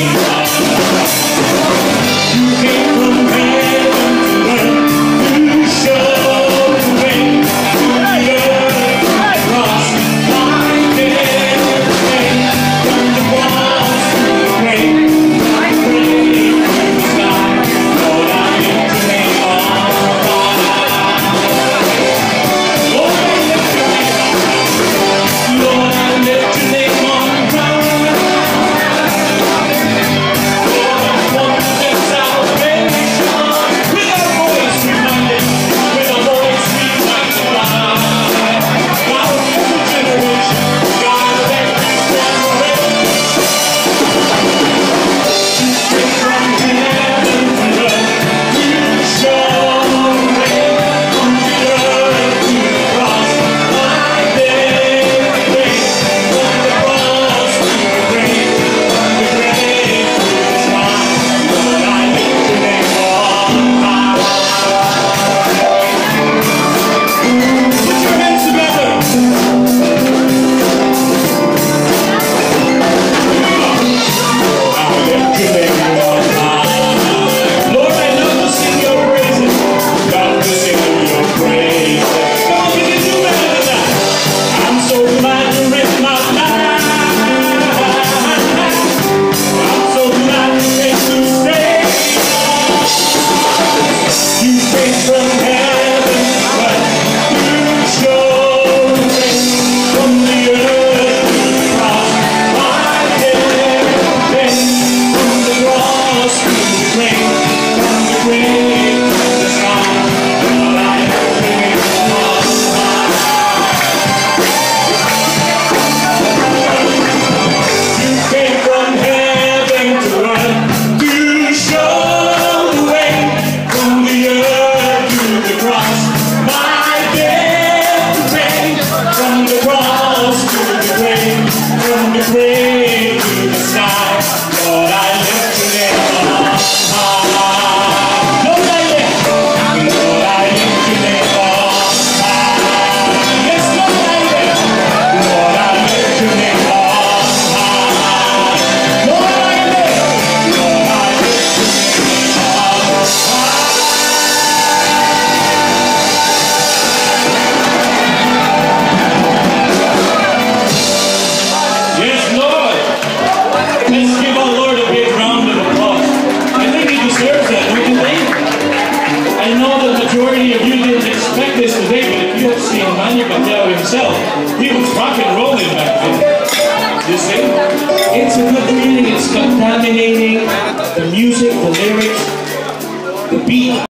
Yeah. this way. himself. He was rock and rolling back then. You see? It's a good feeling. It's contaminating the music, the lyrics, the beat.